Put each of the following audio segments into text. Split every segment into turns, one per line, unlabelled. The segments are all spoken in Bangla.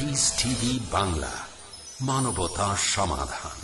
পিস টিভি বাংলা মানবতা সমাধান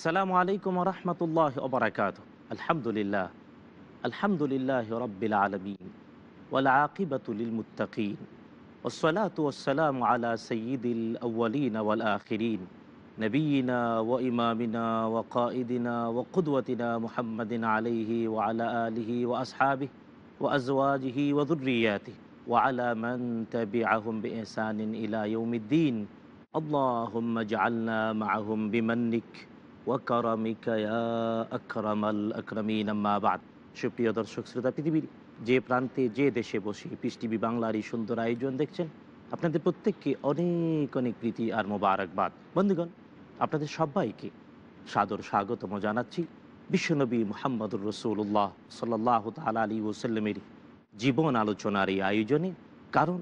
السلام عليكم ورحمة الله
وبركاته. الحمد لله. الحمد لله رب العالمين والعاقبة للمتقين والصلاة والسلام على سيد الأولين والآخرين نبينا وإمامنا وقائدنا وقدوتنا محمد عليه وعلى آله وأصحابه وأزواجه وذرياته وعلى من تبعهم بإحسان إلى يوم الدين. اللهم اجعلنا معهم بمنك সুপ্রিয় দর্শক, শ্রোতা, পৃথিবীর যে প্রান্তে, যে দেশে বসে পিস টিভি বাংলার এই সুন্দর আয়োজন দেখছেন, আপনাদের প্রত্যেককে অনেক অনেক প্রীতি আর মোবারকবাদ। বন্ধুগণ, আপনাদের সবাইকে সাদর স্বাগতম জানাচ্ছি বিশ্বনবী মোহাম্মদুর রসুল্লাহ সাল্লাহ তালা আলী ওসাল্লামের জীবন আলোচনার এই আয়োজনে। কারণ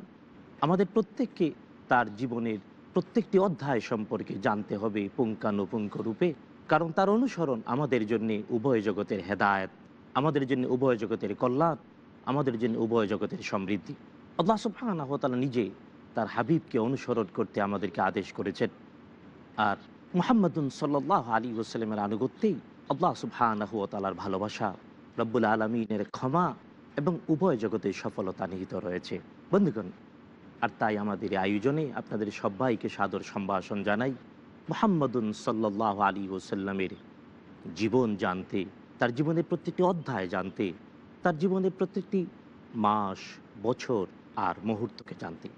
আমাদের প্রত্যেককে তার জীবনের প্রত্যেকটি অধ্যায় সম্পর্কে জানতে হবে পুঙ্খানুপুঙ্খ রূপে। কারণ তার অনুসরণ আমাদের জন্য উভয় জগতের হেদায়ত, আমাদের জন্য উভয় জগতের কল্যাণ, আমাদের জন্য উভয় জগতের সমৃদ্ধি। আল্লাহ ওয়া তাআলা নিজে তার হাবিবকে অনুসরণ করতে আমাদেরকে আদেশ করেছেন। আর মুহাম্মদুন সাল্লাহ আলী ওসালামের আনুগত্যেই আল্লাহ সুবহানাহু ওয়া তাআলার ভালোবাসা রব্বুল আলমিনের ক্ষমা এবং উভয় জগতের সফলতা নিহিত রয়েছে। বন্ধুগণ, আর তাই আমাদের আয়োজনে আপনাদের সবাইকে সাদর সম্ভাষণ জানাই। মোহাম্মদুন সাল্লাহ আলী ওসাল্লামের জীবন জানতে, তার জীবনের প্রত্যেকটি অধ্যায় জানতে, তার জীবনের প্রত্যেকটি মাস, বছর আর মুহূর্তকে জানতে।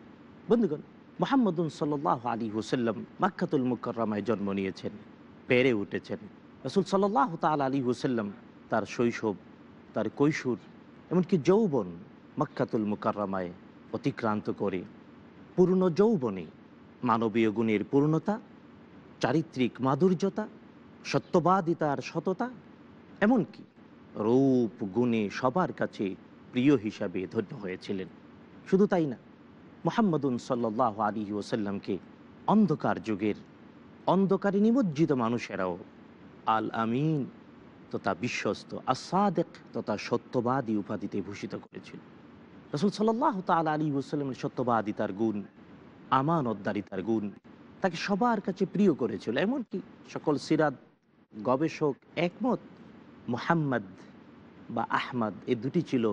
বন্ধুগণ, মোহাম্মদুন সাল্লাহ আলী হুসাল্লাম মাক্কাতুল মুকরমায় জন্ম নিয়েছেন, পেরে উঠেছেন। রসুল সাল্লাহ তাল আলী হুসাল্লাম তার শৈশব, তার কৈশোর, এমনকি যৌবন মক্কাতুল মুকাররমায় অতিক্রান্ত করে। পূর্ণ যৌবনে মানবীয় গুণের পূর্ণতা চারিত্রিক মাধুর্যতা সত্যবাদিতার সততা, এমনকি রূপ, গুণে সবার কাছে প্রিয় হিসাবে ধন্য হয়েছিলেন। শুধু তাই না, মোহাম্মদুন সাল্লাহ আলী ওসাল্লামকে অন্ধকার যুগের অন্ধকারে নিমজ্জিত মানুষেরাও আল আমিন তথা বিশ্বস্ত আসাদেক তথা সত্যবাদী উপাধিতে ভূষিত করেছিল। রসুল সাল্লাহ তাল আলী ওসাল্লামের সত্যবাদিতার গুণ আমানতদারিতার গুণ তাকে সবার কাছে প্রিয় করেছিল। এমনকি সকল সিরাত গবেষক একমত, মোহাম্মদ বা আহমদ, এ দুটি ছিল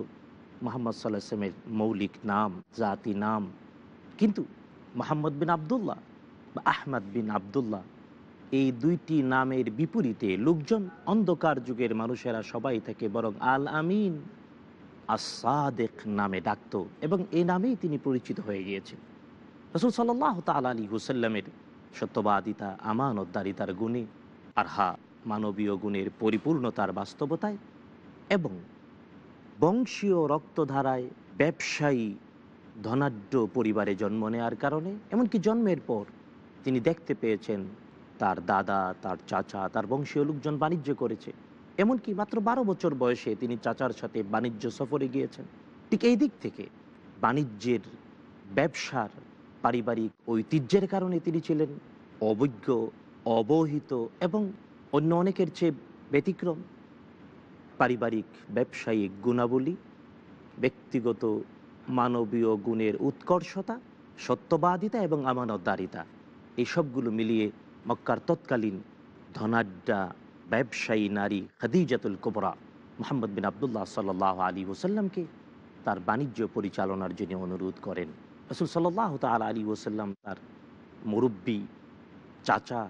মোহাম্মদ সাল্লাহ আসলামের মৌলিক নাম, জাতি নাম। কিন্তু মোহাম্মদ বিন আবদুল্লাহ বা আহমদ বিন আবদুল্লাহ, এই দুইটি নামের বিপরীতে লোকজন অন্ধকার যুগের মানুষেরা সবাই থেকে বরং আল আমিন আসাদেক নামে ডাকত এবং এই নামেই তিনি পরিচিত হয়ে গিয়েছেন। রসুল সাল্লাহ তাল হুসাল্লামের সত্যবাদিতা, আমানতদারিতার গুণে আর হা মানবীয় গুণের পরিপূর্ণতার বাস্তবতায় এবং বংশীয় রক্তধারায় ব্যবসায়ী ধনাঢ্য পরিবারে জন্ম নেয়ার কারণে, এমনকি জন্মের পর তিনি দেখতে পেয়েছেন তার দাদা, তার চাচা, তার বংশীয় লোকজন বাণিজ্য করেছে। এমনকি মাত্র বারো বছর বয়সে তিনি চাচার সাথে বাণিজ্য সফরে গিয়েছেন। ঠিক এই দিক থেকে বাণিজ্যের ব্যবসার পারিবারিক ঐতিহ্যের কারণে তিনি ছিলেন অবৈজ্ঞ অবহিত এবং অন্য অনেকের চেয়ে ব্যতিক্রম। পারিবারিক ব্যবসায়িক গুণাবলী, ব্যক্তিগত মানবীয় গুণের উৎকর্ষতা, সত্যবাদিতা এবং আমানতদারিতা এই সবগুলো মিলিয়ে মক্কার তৎকালীন ধনাঢ্যা ব্যবসায়ী নারী খাদিজাতুল কোবরা মোহাম্মদ বিন আবদুল্লাহ সাল্লাহ আলী ওসাল্লামকে তার বাণিজ্য পরিচালনার জন্য অনুরোধ করেন। রসুল সাল্লাহ তাল আলী ওসাল্লাম তার মুরব্বী, চাচা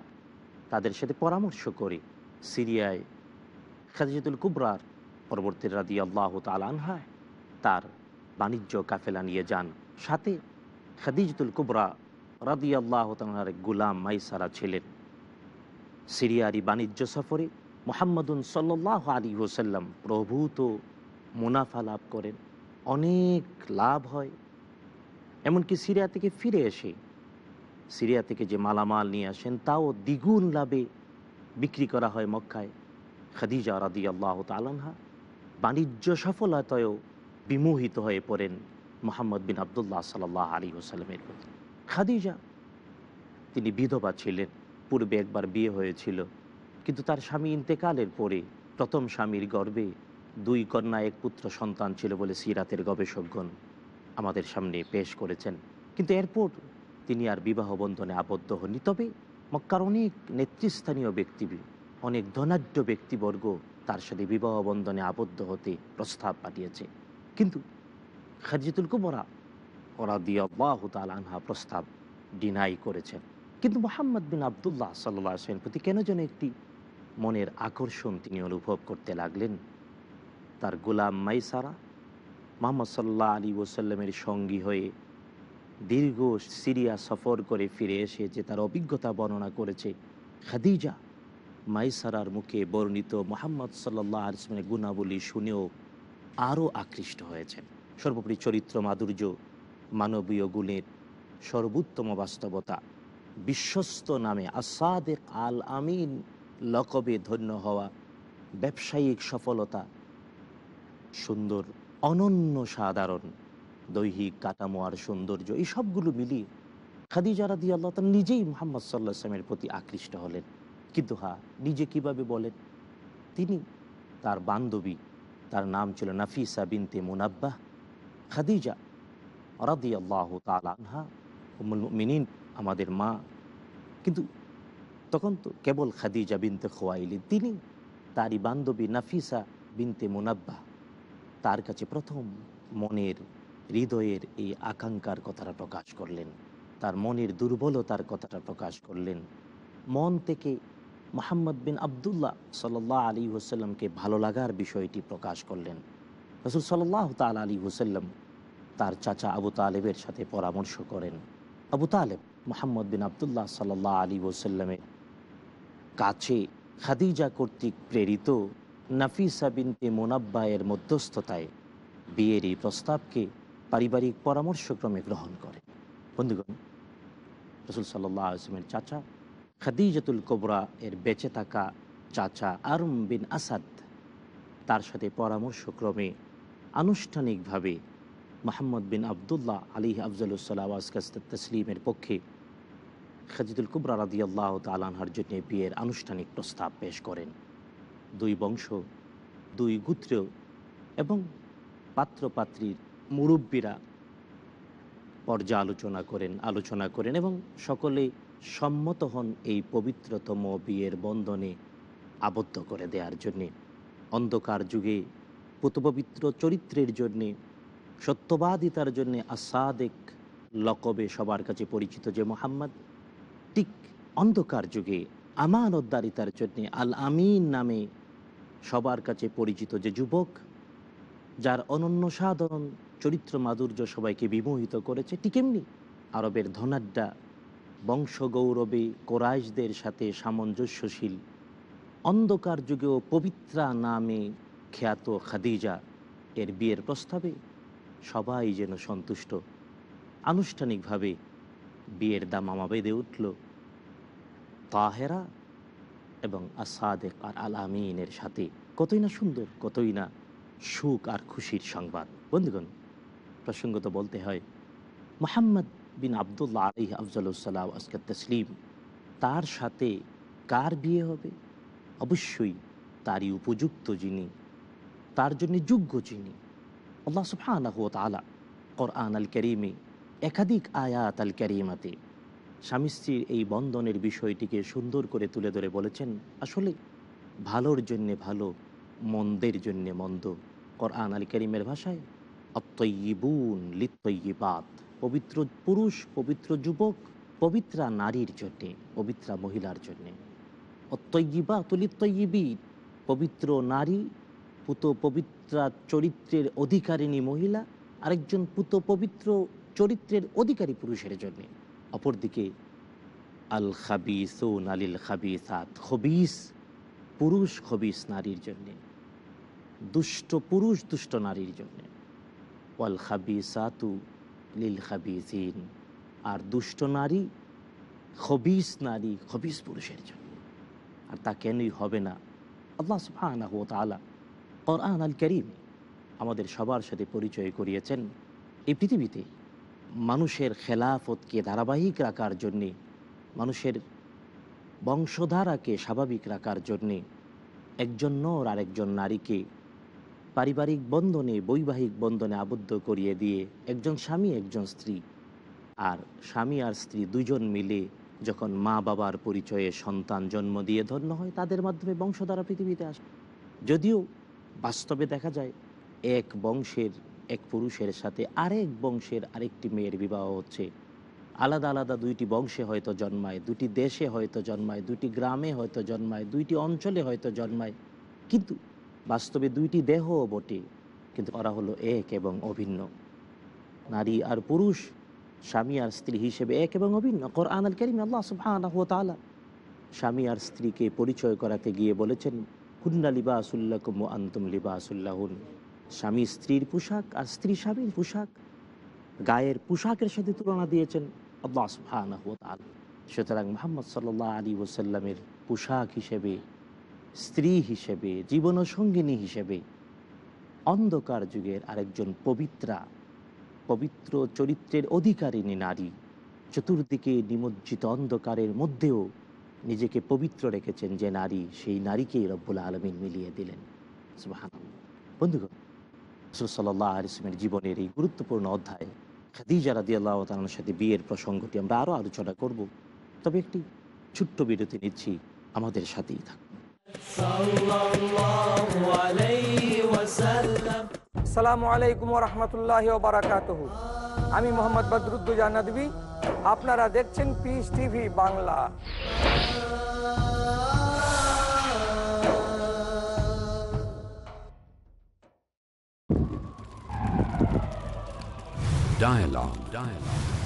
তাদের সাথে পরামর্শ করে সিরিয়ায় খাদিজাতুল কুবরার পরবর্তী রাদি আল্লাহ তাল আনহা তার বাণিজ্য কাফেলা নিয়ে যান। সাথে খাদিজাতুল কুবরা রাদি আল্লাহ তালার গুলাম মাইসারা ছিলেন। সিরিয়ারি বাণিজ্য সফরে মোহাম্মদুন সাল্লাহ আলী ওসাল্লাম প্রভূত মুনাফা লাভ করেন। অনেক লাভ হয়। এমনকি সিরিয়া থেকে ফিরে এসে সিরিয়া থেকে যে মালামাল নিয়ে আসেন, তাও দ্বিগুণ লাভে বিক্রি করা হয় মক্কায়। খাদিজা রাদি আল্লাহ তালানহা বাণিজ্য সফলতায়ও বিমোহিত হয়ে পড়েন মোহাম্মদ বিন আবদুল্লাহ সাল্লাহ আলী ওসাল্লামের প্রতি। খাদিজা, তিনি বিধবা ছিলেন, পূর্বে একবার বিয়ে হয়েছিল, কিন্তু তার স্বামী ইন্তেকালের পরে প্রথম স্বামীর গর্ভে দুই কন্যা, এক পুত্র সন্তান ছিল বলে সিরাতের গবেষকগণ আমাদের সামনে পেশ করেছেন। কিন্তু এরপর তিনি আর বিবাহ বন্ধনে আবদ্ধ হননি। তবে মক্কার অনেক নেতৃস্থানীয় ব্যক্তি অনেক ধনাঢ্য ব্যক্তিবর্গ তার সাথে বিবাহ বন্ধনে আবদ্ধ হতে প্রস্তাব পাঠিয়েছে। কিন্তু খাজিতুল কুমরা ওরা দিয়ে আল্লাহ আনহা প্রস্তাব ডিনাই করেছেন। কিন্তু মোহাম্মদ বিন আবদুল্লাহ সাল্লাহ আসেন প্রতি কেন যেন একটি মনের আকর্ষণ তিনি অনুভব করতে লাগলেন? তার গোলাম মাইসারা মোহাম্মদ সাল্লাহ আলী ওসাল্লামের সঙ্গী হয়ে দীর্ঘ সিরিয়া সফর করে ফিরে এসে যে তার অভিজ্ঞতা বর্ণনা করেছে। খাদিজা মাইসারার মুখে বর্ণিত মোহাম্মদ সাল্লাহ আলসমের গুণাবলী শুনেও আরও আকৃষ্ট হয়েছেন। সর্বোপরি চরিত্র মাধুর্য, মানবীয় গুণের সর্বোত্তম বাস্তবতা। বিশ্বস্ত নামে আসাদেক আল আমিন লকবে ধন্য হওয়া ব্যবসায়িক সফলতা সুন্দর অনন্য সাধারণ, দৈহিক কাঠামো আর সৌন্দর্য, এই সবগুলো মিলিয়ে খাদিজা রাদি আল্লাহ তার নিজেই মোহাম্মদ সাল্লাহ প্রতি আকৃষ্ট হলেন। কিন্তু হা, নিজে কীভাবে বলেন? তিনি তার বান্ধবী, তার নাম ছিল নাফিসা বিনতে মুনাব্বাহ, খাদিজা রাদি আল্লাহ তালহা মিনিন আমাদের মা। কিন্তু তখন তো কেবল খাদিজা বিনতে খোয়াইলি, তিনি তারই বান্ধবী নাফিসা বিনতে মুনাব্বাহ। তার কাছে প্রথম মনের হৃদয়ের এই আকাঙ্ক্ষার কথাটা প্রকাশ করলেন। তার মনের দুর্বলতার কথাটা প্রকাশ করলেন। মন থেকে মোহাম্মদ বিন আবদুল্লাহ সাল্লাহ আলী হুসাল্লামকে ভালো লাগার বিষয়টি প্রকাশ করলেন। রসুল সাল্লাহ তাল আলী হুসাল্লাম তার চাচা আবু তালেবের সাথে পরামর্শ করেন। আবু তালেব মোহাম্মদ বিন আবদুল্লাহ সাল্লাহ আলী ওসাল্লামের কাছে খাদিজা কর্তৃক প্রেরিত নাফিসা বিনতে মোনাব্বায়ের মধ্যস্থতায় বিয়ের এই প্রস্তাবকে পারিবারিক পরামর্শক্রমে গ্রহণ করে। বন্ধুগণ, রসুল সাল্লাহ চাচা খাদিজাতুল কোবরা এর বেঁচে থাকা চাচা আরম বিন আসাদ তার সাথে পরামর্শক্রমে আনুষ্ঠানিকভাবে মোহাম্মদ বিন আবদুল্লাহ আলী আফজলুসাল্লাহ তসলিমের পক্ষে খাজিদুল কুবরা রাদি আল্লাহ তালানহার জন্য বিয়ের আনুষ্ঠানিক প্রস্তাব পেশ করেন। দুই বংশ, দুই গুত্র এবং পাত্র পাত্রপাত্রীর মুরব্বীরা পর্যালোচনা করেন, আলোচনা করেন এবং সকলে সম্মত হন এই পবিত্রতম বিয়ের বন্ধনে আবদ্ধ করে দেওয়ার জন্যে। অন্ধকার যুগে পুতপবিত্র চরিত্রের জন্যে, সত্যবাদিতার জন্যে আসাদেক লকবে সবার কাছে পরিচিত যে মোহাম্মদ, ঠিক অন্ধকার যুগে আমানতদারিতার জন্যে আল আমিন নামে সবার কাছে পরিচিত যে যুবক, যার অনন্য সাধারণ চরিত্র মাধুর্য সবাইকে বিমোহিত করেছে, ঠিক এমনি আরবের ধনাড্ডা বংশগৌরবে কোরাইশদের সাথে সামঞ্জস্যশীল, অন্ধকার যুগেও পবিত্রা নামে খ্যাত খাদিজা। এর বিয়ের প্রস্তাবে সবাই যেন সন্তুষ্ট। আনুষ্ঠানিকভাবে বিয়ের দামামা বেঁধে উঠল। তাহেরা এবং আসাদেক আর আল আমিনের সাথে কতই না সুন্দর, কতই না সুখ আর খুশির সংবাদ। বন্ধুগণ, প্রসঙ্গত বলতে হয়, মোহাম্মদ বিন আবদুল্লাহ আলী আফজলুসাল্লাহ আসকার তসলিম, তার সাথে কার বিয়ে হবে? অবশ্যই তারই উপযুক্ত যিনি, তার জন্য যোগ্য যিনি, আল্লাহ সুফানাহ তালা কোরআন আল করিমে একাধিক আয়াত আল করিমাতে স্বামী স্ত্রীর এই বন্ধনের বিষয়টিকে সুন্দর করে তুলে ধরে বলেছেন, আসলে ভালোর জন্যে ভালো, মন্দের জন্যে মন্দ। কোরআন আল করিমের ভাষায় অত্যইবুন লিত্তইবাত পবিত্র পুরুষ, পবিত্র যুবক, পবিত্রা নারীর জন্যে, পবিত্রা মহিলার জন্যে। অত্যইবা তলিত্তইবিদ পবিত্র নারী, পুত পবিত্রা চরিত্রের অধিকারিণী মহিলা, আরেকজন পুত পবিত্র চরিত্রের অধিকারী পুরুষের জন্যে। অপরদিকে আল খাবিসুন আলিল খাবিসাত, খবিস, পুরুষ খবিস নারীর জন্যে, দুষ্ট পুরুষ দুষ্ট নারীর জন্যে ওয়াল খাবিসাতু লিল খাবিসিন, আর দুষ্ট নারী খবিস নারী খবিস পুরুষের জন্য। আর তা কেনই হবে না? আল্লাহ সুবহানাহু ওয়া তাআলা কোরআন আল করিম আমাদের সবার সাথে পরিচয় করিয়েছেন। এই পৃথিবীতে মানুষের খেলাফতকে ধারাবাহিক রাখার জন্যে, মানুষের বংশধারাকে স্বাভাবিক রাখার জন্যে একজন নর আরেকজন নারীকে পারিবারিক বন্ধনে, বৈবাহিক বন্ধনে আবদ্ধ করিয়ে দিয়ে একজন স্বামী, একজন স্ত্রী আর স্বামী আর স্ত্রী দুজন মিলে যখন মা বাবার পরিচয়ে সন্তান জন্ম দিয়ে ধন্য হয়, তাদের মাধ্যমে বংশধারা পৃথিবীতে আসে। যদিও বাস্তবে দেখা যায়, এক বংশের এক পুরুষের সাথে আরেক বংশের আরেকটি মেয়ের বিবাহ হচ্ছে। আলাদা আলাদা দুইটি বংশে হয়তো জন্মায়, দুটি দেশে হয়তো জন্মায়, দুটি গ্রামে হয়তো জন্মায়, দুইটি অঞ্চলে হয়তো জন্মায়। কিন্তু বাস্তবে দুইটি দেহও বটে, কিন্তু ওরা হলো এক এবং অভিন্ন। নারী আর পুরুষ, স্বামী আর স্ত্রী হিসেবে এক এবং অভিন্ন। কোরআন আল করিম আল্লাহ স্বামী আর স্ত্রীকে পরিচয় করাতে গিয়ে বলেছেন হুন্না লিবাসুল্লাকুম আনতুম লিবাসুল্লাহুন স্বামী স্ত্রীর পোশাক আর স্ত্রী স্বামীর পোশাক। গায়ের পোশাকের সাথে তুলনা দিয়েছেন আল্লাহ ওয়া সুতরাং মোহাম্মদ সাল্লাহ আলী ওসাল্লামের পোশাক হিসেবে, স্ত্রী হিসেবে জীবনসঙ্গিনী হিসেবে, অন্ধকার যুগের আরেকজন পবিত্রা, পবিত্র চরিত্রের অধিকারিণী নারী, চতুর্দিকে নিমজ্জিত অন্ধকারের মধ্যেও নিজেকে পবিত্র রেখেছেন যে নারী সেই নারীকেই রব্বুল আলমিন মিলিয়ে দিলেন। বন্ধুগণ রসুল সাল্লাহ আলিসমের জীবনের এই গুরুত্বপূর্ণ অধ্যায় খাদিজা রাদি আল্লাহ তালার সাথে বিয়ের প্রসঙ্গটি আমরা আরও আলোচনা করব। তবে একটি ছোট্ট বিরতি নিচ্ছি আমাদের সাথেই থাকুন।
আসসালামু আলাইকুম রহমতুল্লাহ বারাকাতুহু। আমি মোহাম্মদ বদরুদ্দুজা নদী আপনারা দেখছেন Peace TV Bangla.
Dialogue. Dialogue.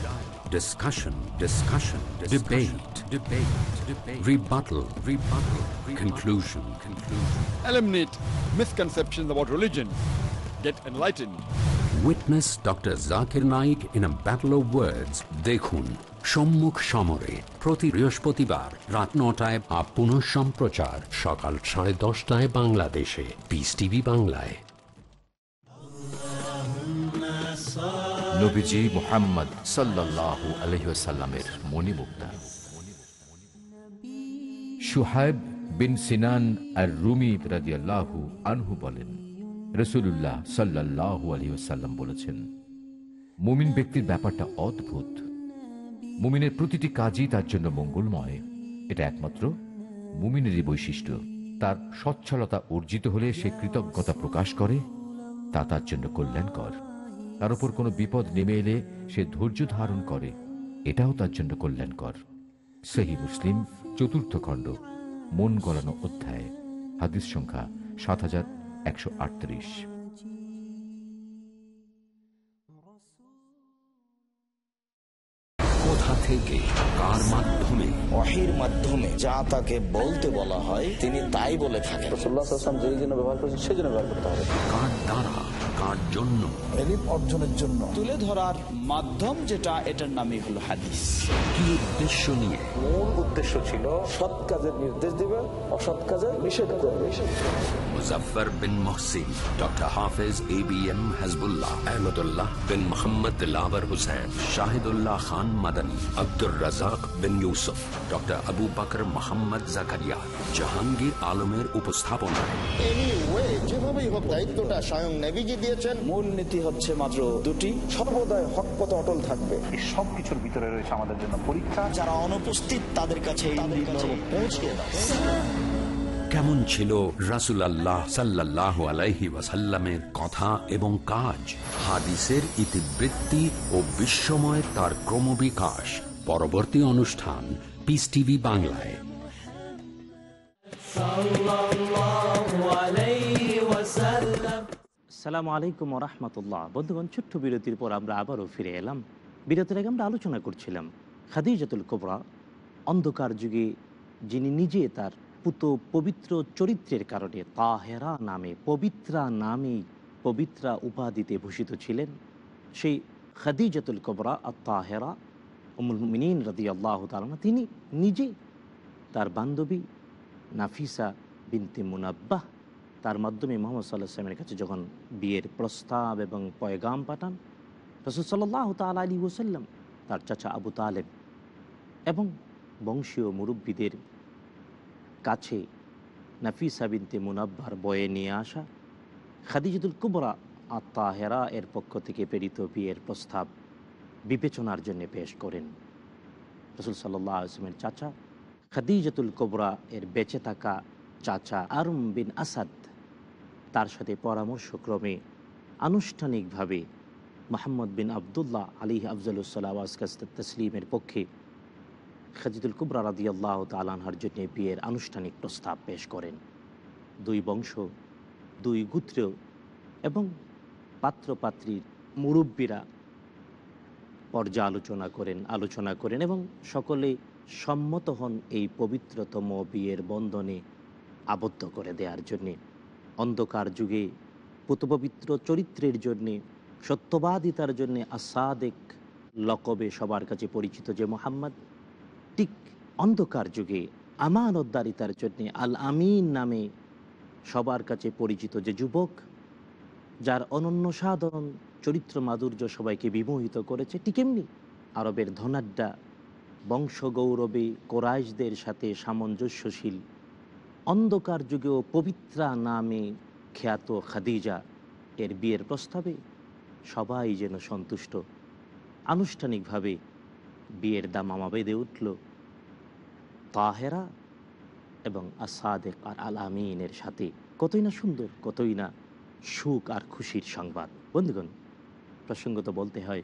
Dialogue. Discussion. Discussion. discussion Debate. Debate. Debate. Rebuttal. Rebuttal. rebuttal Conclusion. Conclusion.
eliminate misconceptions about religion. Get enlightened.
Witness Dr. Zakir Naik in a battle of words. দেখুন সম্মুখ সমরে প্রতি বৃহস্পতিবার রাত নটায় বা পুনঃ সম্প্রচার সকাল সাড়ে দশটায় বাংলাদেশে পিস টিভি বাংলায়
নবীজি মোহাম্মদ সাল্লাল্লাহু আলহিসাল্লামের মণিমুক্তা। সুহাইব বিন সিনান আর রুমি রাদিয়াল্লাহু আনহু বলেন রসুল্লাহ সাল্লাল্লাহু আলহিহাল্লাম বলেছেন, মুমিন ব্যক্তির ব্যাপারটা অদ্ভুত। মুমিনের প্রতিটি কাজই তার জন্য মঙ্গলময়। এটা একমাত্র মুমিনেরই বৈশিষ্ট্য। তার সচ্ছলতা অর্জিত হলে সে কৃতজ্ঞতা প্রকাশ করে, তা তার জন্য কল্যাণকর। তার উপর কোনো বিপদ নেমে এলে সে ধৈর্য ধারণ করে। এটাও তার জন্য কল্যাণকর। সেহী মুসলিম, চতুর্থ খণ্ড, মন গলানো অধ্যায়, হাদিস সংখ্যা সাত হাজার একশো আটত্রিশ।
থেকে কার মাধ্যমে?
ওহির মাধ্যমে। যা তাকে বলতে বলা হয় তিনি তাই বলে থাকেন।
রসুল্লাহাম যেই জন্য ব্যবহার করেছেন সেই জন্য ব্যবহার করতে হবে।
কার দ্বারা কার জন্য?
এলিম অর্জনের জন্য। তুলে ধরার মাধ্যম যেটা এটার নামই হলো হাদিস।
কি উদ্দেশ্য নিয়ে?
মূল উদ্দেশ্য ছিল সৎ কাজের নির্দেশ দিবে অসৎ কাজের নিষেধ করবে।
Muzaffar bin Mohsin doctor Hafez A B M Hajbullah Ahmadullah bin Mohammad Dilabar Hussain Shahidullah Khan Madani. Abdur Razzak bin Yusuf doctor Abu Bakar Mohammad Zakaria Jahangir আলমের উপস্থাপনায়
যেভাবেই হোক দায়িত্বটা স্বয়ং নেভিজি দিয়েছেন। মূল নীতি হচ্ছে মাত্র দুটি।
সর্বদাই হক পথে অটল থাকবে।
এই সব কিছুর ভিতরে রয়েছে আমাদের জন্য পরীক্ষা।
যারা অনুপস্থিত তাদের কাছে পৌঁছে দাও
কেমন ছিল রাসুল আল্লাহ সাল্লাহ আলাইহি ওয়াসাল্লামের কথা এবং কাজ? হাদিসের ইতিবৃত্তি ও বিশ্বময় তার ক্রমবিকাশ। পরবর্তী অনুষ্ঠান পিস টিভি বাংলায়।
সালামু আলাইকুম রহমতুল্লাহ। বন্ধুগণ, ছোট্ট বিরতির পর আমরা আবারও ফিরে এলাম। বিরতির আগে আমরা আলোচনা করছিলাম খাদিজাতুল কোবরা, অন্ধকার যুগে যিনি নিজে তার পুত পবিত্র চরিত্রের কারণে তাহেরা নামে, পবিত্রা নামে পবিত্রা উপাধিতে ভূষিত ছিলেন। সেই খাদিজাতুল কোবরা আর তাহেরা উমুল মিনীন রদি আল্লাহ তালনা তিনি নিজে তার বান্ধবী নাফিসা বিনতে মুনাব্বাহ, তার মাধ্যমে মোহাম্মদ সাল্লাহ সাল্লামের কাছে যখন বিয়ের প্রস্তাব এবং পয়গাম পাঠান, রসুল সাল্লাহ তাল আলী ওসাল্লাম তার চাচা আবু তালেব এবং বংশীয় মুরব্বীদের কাছে নাফিসা বিনতে মুনাব্বার বয়ে নিয়ে আসা খাদিজুল কুবরা আত্মাহেরা এর পক্ষ থেকে প্রেরিত বিয়ের প্রস্তাব বিবেচনার জন্য পেশ করেন। রসুল সাল্লাহ আসলামের চাচা খাদিজাতুল কোবরা এর বেঁচে থাকা চাচা আরুম বিন আসাদ তার সাথে পরামর্শক্রমে আনুষ্ঠানিকভাবে মোহাম্মদ বিন আবদুল্লাহ আলী আফজলুসাল্লাহ তসলিমের পক্ষে খাজিদুল কুবরা রাদি আল্লাহ তালানহার জন্য বিয়ের আনুষ্ঠানিক প্রস্তাব পেশ করেন। দুই বংশ, দুই গুত্র এবং পাত্রপাত্রীর মুরব্বীরা পর্যালোচনা করেন, আলোচনা করেন এবং সকলে সম্মত হন এই পবিত্রতম বিয়ের বন্ধনে আবদ্ধ করে দেওয়ার জন্যে। অন্ধকার যুগে পুতপবিত্র চরিত্রের জন্যে, সত্যবাদিতার জন্যে আসাদেক লকবে সবার কাছে পরিচিত যে মোহাম্মদ অন্ধকার যুগে আমানতদারিতার জন্যে আল আমিন নামে সবার কাছে পরিচিত যে যুবক, যার অনন্য সাধারণ চরিত্র মাধুর্য সবাইকে বিমোহিত করেছে, ঠিক এমনি আরবের ধনাড্ডা বংশগৌরবে কোরাইশদের সাথে সামঞ্জস্যশীল অন্ধকার যুগেও পবিত্রা নামে খ্যাত খাদিজা এর বিয়ের প্রস্তাবে সবাই যেন সন্তুষ্ট। আনুষ্ঠানিকভাবে বিয়ের দামামা বেঁধে উঠল। তাহেরা এবং আসাদেক আর আল আমিনের সাথে কতই না সুন্দর, কতই না সুখ আর খুশির সংবাদ। বন্ধুগণ, প্রসঙ্গত বলতে হয়,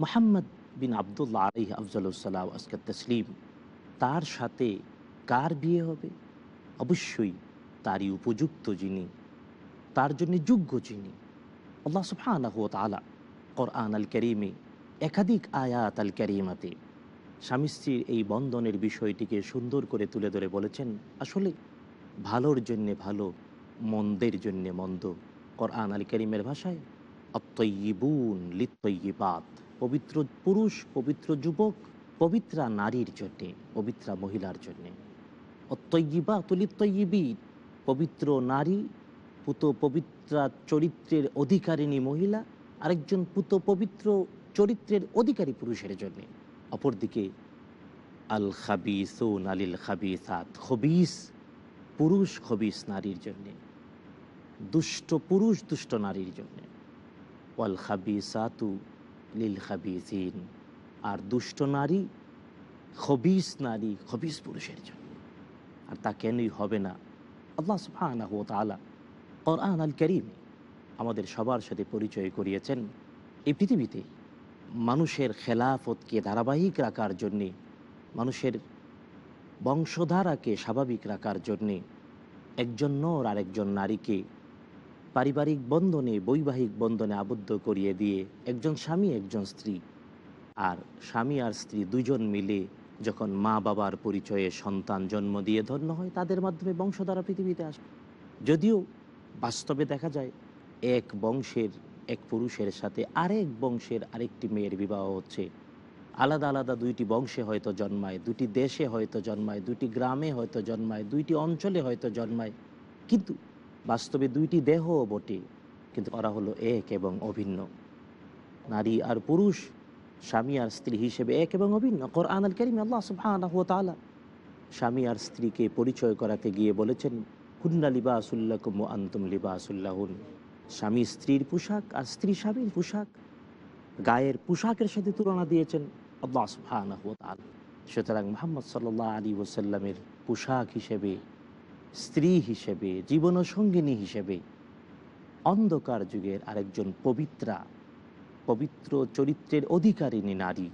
মোহাম্মদ বিন আবদুল্লা আলহ আফজলুসাল্লাহ আসকাত তসলিম, তার সাথে কার বিয়ে হবে? অবশ্যই তারই উপযুক্ত যিনি, তার জন্য যোগ্য যিনি, আল্লাহ সুফানাহ তালা কোরআন আল করিমে একাধিক আয়াত আল করিমাতে স্বামী স্ত্রীর এই বন্ধনের বিষয়টিকে সুন্দর করে তুলে ধরে বলেছেন, আসলে ভালোর জন্যে ভালো, মন্দের জন্যে মন্দ। কোরআন আল করিমের ভাষায় অত্যইবুন লিত্তইবাত পবিত্র পুরুষ, পবিত্র যুবক, পবিত্রা নারীর জন্যে, পবিত্রা মহিলার জন্যে। অত্যইবা তুলিত্তইবি পবিত্র নারী, পুত পবিত্রা চরিত্রের অধিকারিণী মহিলা, আরেকজন পুত পবিত্র চরিত্রের অধিকারী পুরুষের জন্যে। অপরদিকে আল খাবিসুন আলিল খাবিসাত, খবিস, পুরুষ খবিস নারীর জন্যে, দুষ্ট পুরুষ দুষ্ট নারীর জন্যে ওয়াল খাবিসাতু লিল খাবিসিন, আর দুষ্ট নারী খবিস নারী খবিস পুরুষের জন্য। আর তা কেনই হবে না? আল্লাহ সুবহানাহু ওয়া তাআলা কোরআন আল করিম আমাদের সবার সাথে পরিচয় করিয়েছেন। এই পৃথিবীতে মানুষের খেলাফতকে ধারাবাহিক রাখার জন্যে, মানুষের বংশধারাকে স্বাভাবিক রাখার জন্যে, একজন নর আর একজন নারীকে পারিবারিক বন্ধনে, বৈবাহিক বন্ধনে আবদ্ধ করিয়ে দিয়ে একজন স্বামী, একজন স্ত্রী। আর স্বামী আর স্ত্রী দুজন মিলে যখন মা বাবার পরিচয়ে সন্তান জন্ম দিয়ে ধন্য হয়, তাদের মাধ্যমে বংশধারা পৃথিবীতে আসে। যদিও বাস্তবে দেখা যায়, এক বংশের এক পুরুষের সাথে আরেক বংশের আরেকটি মেয়ের বিবাহ হচ্ছে। আলাদা আলাদা দুইটি বংশে হয়তো জন্মায়, দুটি দেশে হয়তো জন্মায়, দুটি গ্রামে হয়তো জন্মায়, দুইটি অঞ্চলে হয়তো জন্মায়। কিন্তু বাস্তবে দুইটি দেহও বটে, কিন্তু ওরা হলো এক এবং অভিন্ন। নারী আর পুরুষ, স্বামী আর স্ত্রী হিসেবে এক এবং অভিন্ন। কোরআন আল করিম আল্লাহ স্বামী আর স্ত্রীকে পরিচয় করাতে গিয়ে বলেছেন হুন্না লিবাসুল্লাকুম আনতুম লিবাসুল্লাহুন স্বামী স্ত্রীর পোশাক আর স্ত্রী স্বামীর পোশাক। গায়ের পোশাকের সাথে তুলনা দিয়েছেন আল্লাহ সুতরাং মোহাম্মদ সাল্লাহ আলী ওসাল্লামের পোশাক হিসেবে, স্ত্রী হিসেবে জীবনসঙ্গিনী হিসেবে, অন্ধকার যুগের আরেকজন পবিত্রা, পবিত্র চরিত্রের অধিকারিণী নারী,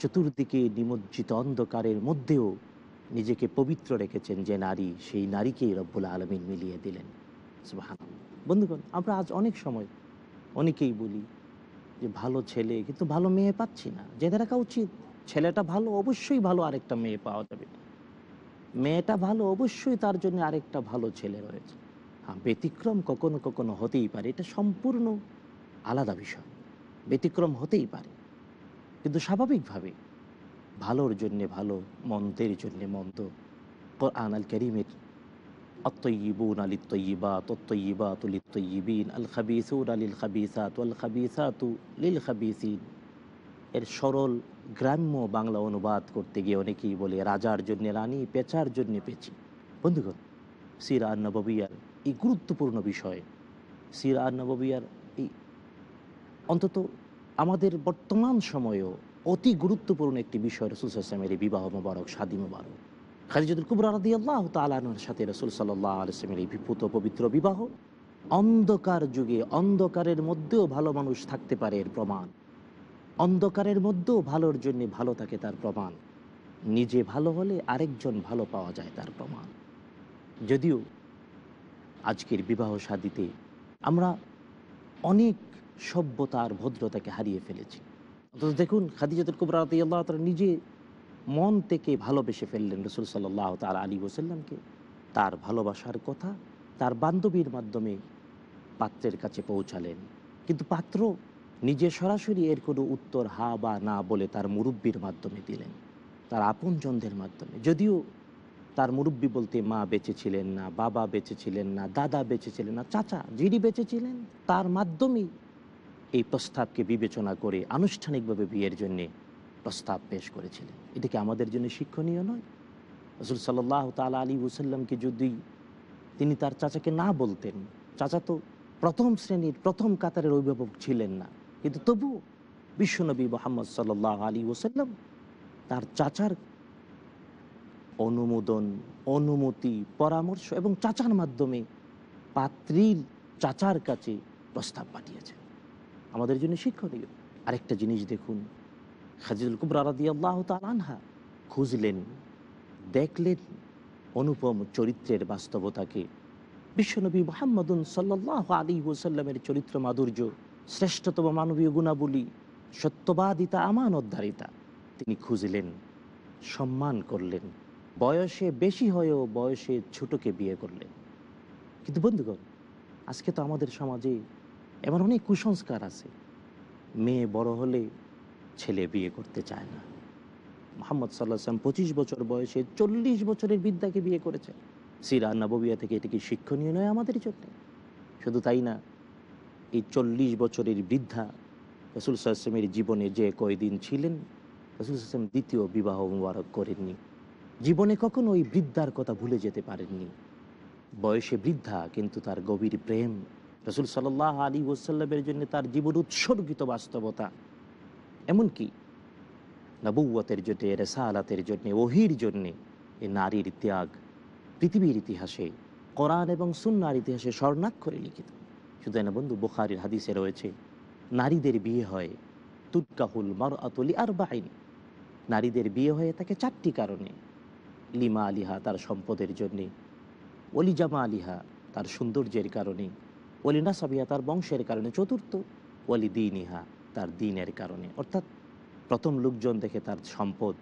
চতুর্দিকে নিমজ্জিত অন্ধকারের মধ্যেও নিজেকে পবিত্র রেখেছেন যে নারী সেই নারীকেই রব্বুল আলমিন মিলিয়ে দিলেন। সুবহানাল্লাহ। বন্ধুগণ, আমরা আজ অনেক সময় অনেকেই বলি যে ভালো ছেলে, কিন্তু ভালো মেয়ে পাচ্ছি না। জেনে রাখা উচিত, ছেলেটা ভালো, অবশ্যই ভালো আরেকটা মেয়ে পাওয়া যাবে। মেয়েটা ভালো, অবশ্যই তার জন্য আরেকটা ভালো ছেলে রয়েছে। হ্যাঁ ব্যতিক্রম কখনো কখনো হতেই পারে, এটা সম্পূর্ণ আলাদা বিষয়। ব্যতিক্রম হতেই পারে। কিন্তু স্বাভাবিকভাবে ভালোর জন্যে ভালো, মন্দের জন্যে মন্দ আনাল আল করিমের الطيبون للطيبات والطيبات للطيبين الخبيثون للخبيثات والخبيثات للخبيثين এর সরল গ্রাম্য বাংলা অনুবাদ করতে গিয়ে অনেকেই বলে রাজার জন্য রানী পেঁচার জন্য পেঁচি বন্ধুগণ সিরা নববিয়ার এই গুরুত্বপূর্ণ বিষয় সিরা নববিয়ার এই অন্তত আমাদের বর্তমান সময়েও অতি গুরুত্বপূর্ণ একটি বিষয় রসুল আসলামের এই বিবাহ মোবারক শাদী মোবারক খালিজুল কুবরা রাদি আল্লাহ তালানোর সাথে রসুল সাল্লাহ এই বিপুত পবিত্র বিবাহ অন্ধকার যুগে, অন্ধকারের মধ্যেও ভালো মানুষ থাকতে পারে এর প্রমাণ। অন্ধকারের মধ্যেও ভালোর জন্য ভালো থাকে তার প্রমাণ। নিজে ভালো হলে আরেকজন ভালো পাওয়া যায় তার প্রমাণ। যদিও আজকের বিবাহ শাদিতে আমরা অনেক সভ্যতার ভদ্রতাকে হারিয়ে ফেলেছি। অথচ দেখুন, খাদিজাতুল কুবরা আল্লাহ তালা নিজে মন থেকে ভালোবেসে ফেললেন রসুল সাল্লাহ তার আলী ওসাল্লামকে তার ভালোবাসার কথা তার বান্ধবীর মাধ্যমে পাত্রের কাছে পৌঁছালেন। কিন্তু পাত্র নিজে সরাসরি এর কোনো উত্তর হা বা না বলে তার মুরব্বীর মাধ্যমে দিলেন। তার আপনজনদের মাধ্যমে। যদিও তার মুরব্বী বলতে মা বেঁচে ছিলেন না, বাবা বেঁচে ছিলেন না, দাদা বেঁচে ছিলেন না, চাচা যিনি বেঁচে ছিলেন, তার মাধ্যমেই এই প্রস্তাবকে বিবেচনা করে আনুষ্ঠানিকভাবে বিয়ের জন্যে প্রস্তাব পেশ করেছিলেন। এটা কি আমাদের জন্য শিক্ষণীয় নয়? রসুল সাল্লাহ তালা আলী ওসাল্লামকে যদি তিনি তার চাচাকে না বলতেন, চাচা তো প্রথম শ্রেণির, প্রথম কাতারের অভিভাবক ছিলেন না। কিন্তু তবু বিশ্বনবী মোহাম্মদ সাল্লাহ আলী ওসাল্লাম তার চাচার অনুমোদন, অনুমতি, পরামর্শ এবং চাচার মাধ্যমে পাত্রীর চাচার কাছে প্রস্তাব পাঠিয়েছেন। আমাদের জন্য শিক্ষণীয়। আরেকটা জিনিস দেখুন খাজিদুল কুবরা আল্লাহ আনহা খুঁজলেন, দেখলেন অনুপম চরিত্রের বাস্তবতাকে। বিশ্বনবী মোহাম্মদুন সাল্লাহ আলী ওসাল্লামের চরিত্র মাধুর্য, শ্রেষ্ঠতম মানবীয় গুণাবলী, সত্যবাদিতা আমানতধারিতা তিনি খুঁজলেন, সম্মান করলেন, বয়সে বেশি হয়েও বয়সে ছোটকে বিয়ে করলেন। কিন্তু বন্ধুগণ, আজকে তো আমাদের সমাজে এমন অনেক কুসংস্কার আছে। মেয়ে বড় হলে ছেলে বিয়ে করতে চায় না। মোহাম্মদ সাল্লাম পঁচিশ বছর বয়সে চল্লিশ বছরের বিদ্যাকে বিয়ে করেছে। সিরা নববিয়া থেকে এটা কি শিক্ষণীয় নয় আমাদের জন্য? শুধু তাই না, এই চল্লিশ বছরের বৃদ্ধা রসুল সাল্লামের জীবনে যে কয়দিন ছিলেন, রসুল সাল্লাম দ্বিতীয় বিবাহ মুবারক করেননি। জীবনে কখনো ওই বৃদ্ধার কথা ভুলে যেতে পারেননি। বয়সে বৃদ্ধা কিন্তু তার গভীর প্রেম, রসুল সাল্লাহ আলী ওসাল্লামের জন্য তার জীবন উৎসর্গিত বাস্তবতা। এমনকি নবুয়তের জন্যে রেসালাতের জন্যে ওহির জন্যে এ নারীর ত্যাগ পৃথিবীর ইতিহাসে, কোরআন এবং সুন্নার ইতিহাসে স্বর্ণাক্ষরে লিখিত। শুধু না বন্ধু, বুখারির হাদিসে রয়েছে, নারীদের বিয়ে হয় তুটকাহুল মর আতলি আর বাহিনী নারীদের বিয়ে হয়ে থাকে চারটি কারণে। লিমা আলিহা তার সম্পদের জন্যে অলিজামা আলিহা তার সৌন্দর্যের কারণে অলি নাসাবিহা তার বংশের কারণে, চতুর্থ অলি দিন ইহা তার দিনের কারণে। অর্থাৎ প্রথম লোকজন দেখে তার সম্পদ,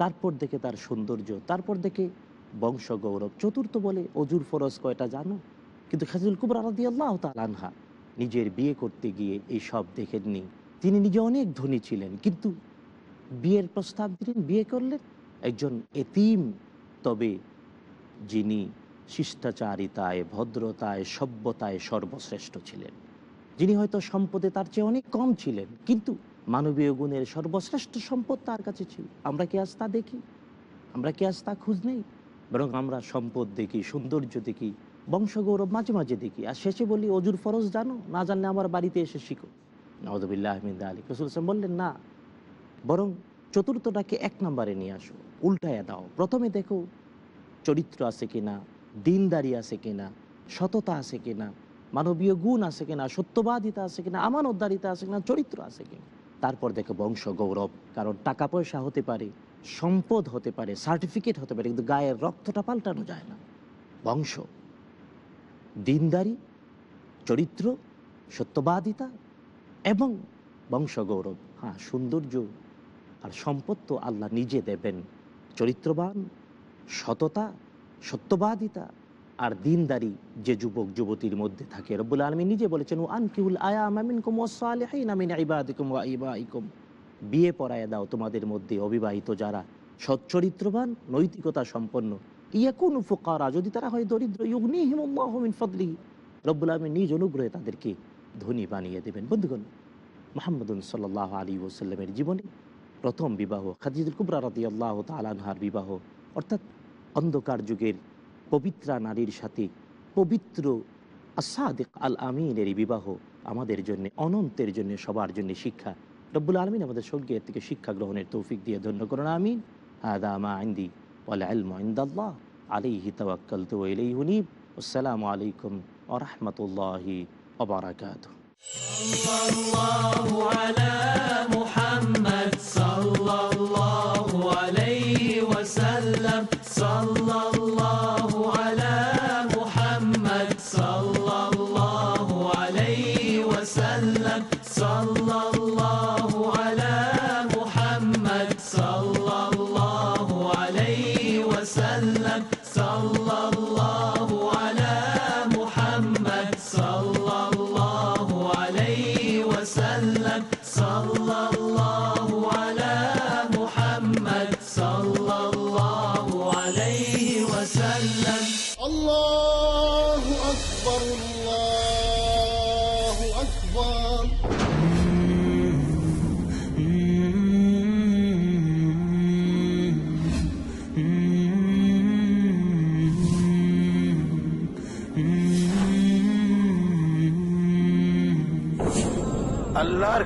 তারপর দেখে তার সৌন্দর্য, তারপর দেখে বংশ গৌরব। চতুর্থ বলে, অজুর ফরজ কয়টা জানো? কিন্তু খাজিদুল কুবর আলাদি আল্লাহ আনহা নিজের বিয়ে করতে গিয়ে এই সব দেখেননি। তিনি নিজে অনেক ধনী ছিলেন, কিন্তু বিয়ের প্রস্তাব দিলেন, বিয়ে করলেন একজন এতিম। তবে যিনি শিষ্টাচারিতায়, ভদ্রতায়, সভ্যতায় সর্বশ্রেষ্ঠ ছিলেন। যিনি হয়তো সম্পদে তার চেয়ে অনেক কম ছিলেন, কিন্তু মানবীয় গুণের সর্বশ্রেষ্ঠ সম্পদ তার কাছে ছিল। আমরা কি আজ তা দেখি? আমরা কি আজ তা খুঁজ নেই? বরং আমরা সম্পদ দেখি, সৌন্দর্য দেখি, বংশগৌরব মাঝে মাঝে দেখি। আর শেষে বলি, অজুর ফরজ জানো? না জানলে আমার বাড়িতে এসে শিখো। নওয়াজবিল্লাহ আহমিদ আলী রসুল ইসলাম বললেন, না, বরং চতুর্থটাকে এক নম্বরে নিয়ে আসো, উল্টায়া দাও। প্রথমে দেখো চরিত্র আছে কিনা, দিনদারি আছে কিনা, সততা আছে কিনা মানবীয় গুণ আছে কিনা, সত্যবাদিতা আছে কিনা, আমানতদারিতা আছে কিনা, চরিত্র আছে কিনা। তারপর দেখো বংশ গৌরব, কারণ টাকা পয়সা হতে পারে, সম্পদ হতে পারে সার্টিফিকেট হতে পারে, কিন্তু গায়ের রক্তটা পাল্টানো যায় না। বংশ, দিনদারি, চরিত্র, সত্যবাদিতা এবং বংশ গৌরব। হ্যাঁ সৌন্দর্য আর সম্পদ তো আল্লাহ নিজে দেবেন। চরিত্রবান, সততা, সত্যবাদিতা আর দিনদারি যে যুবক, যুবতীর মধ্যে থাকে। রব্বুল আলমী নিজে বলেছেন ও আনকিউল আয়াম আমিন কুম ওয়াসালিহিন আমিন ইবাদিকুম ওয়া ইবাইকুম বিয়ে পড়ায় দাও তোমাদের মধ্যে অবিবাহিত যারা সচ্চরিত্রবান, নৈতিকতা সম্পন্ন। ইয়া ইয়াকুন ফুকারা, যদি তারা হয় দরিদ্র ইউগনিহিমিন ফদলি রব্বুল আলমী নিজ অনুগ্রহে তাদেরকে ধনী বানিয়ে দেবেন। বন্ধুগণ, মোহাম্মদুন সাল্লাহ আলী ওসাল্লামের জীবনে প্রথম বিবাহ খাদিজুল কুবরা আল্লাহ তালানহার বিবাহ, অর্থাৎ অন্ধকার যুগের পবিত্রা নারীর সাথে পবিত্র আসাদিক আল আমিনের এই বিবাহ আমাদের জন্য অনন্তের জন্য সবার জন্য শিক্ষা রব্বুল আলমিন আমাদের সঙ্গে এর থেকে শিক্ষা গ্রহণের তৌফিক দিয়ে ধন্য করুন আমিন আদামা আইন্দি আলমাইন্দাল্লাহ আলিহি তাওয়াক্কাল তো এলাই হুনিব আসসালামু আলাইকুম ওরহমতুল্লাহি ওবরাকাত
الله
sallallahu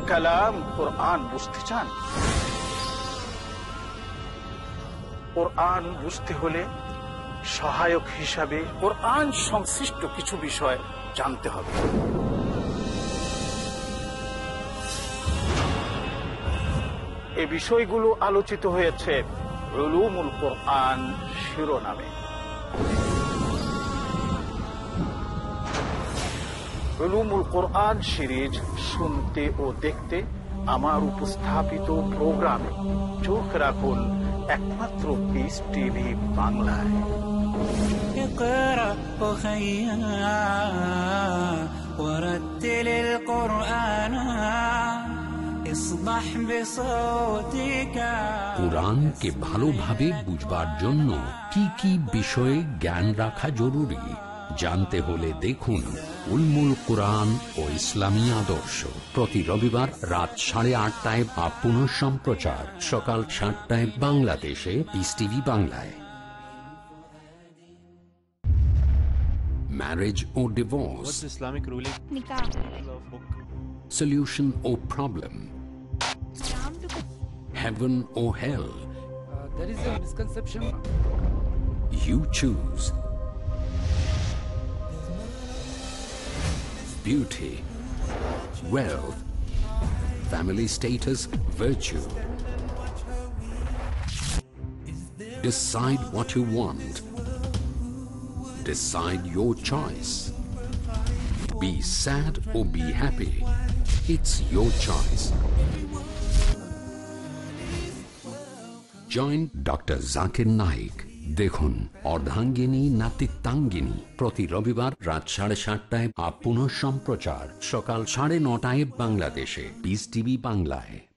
কালাম কোরআন বুঝতে চান? কোরআন বুঝতে হলে সহায়ক হিসাবে কোরআন সংশ্লিষ্ট কিছু বিষয় জানতে হবে। এ বিষয়গুলো আলোচিত হয়েছে রুলুমুল কোরআন শিরোনামে। রুলুমুল কোরআন সিরিজ শুনতে ও দেখতে আমার উপস্থাপিত প্রোগ্রামে চোখ রাখুন একমাত্র পিস টিভি বাংলায়
اقرأ أخيا ورتل القرآن اصبح بصوتك
কোরআনকে ভালোভাবে বুঝবার জন্য কি কি বিষয়ে জ্ঞান রাখা জরুরি জানতে হলে দেখুন উলমুল কোরআন ও ইসলামী আদর্শ প্রতি রবিবার রাত সাড়ে আটটায় বা পুনঃ সম্প্রচার সকাল সাতটায় বাংলাদেশে পিস টিভি বাংলায় marriage or divorce,
Islamic ruling?
solution or problem, heaven or hell.
Uh, there is a misconception.
You choose. Beauty, wealth, family status, virtue. Decide what you want. Decide your choice. Be sad or be happy. It's your choice. Join Dr. Zakir Naik. দেখুন, অর্ধাঙ্গিনী, নাতিত্বাঙ্গিনী। প্রতি রবিবার রাত সাড়ে সাতটায় আপ সম্প্রচার। সকাল সাড়ে নটায় বাংলাদেশে। পিস টিভি বাংলায়।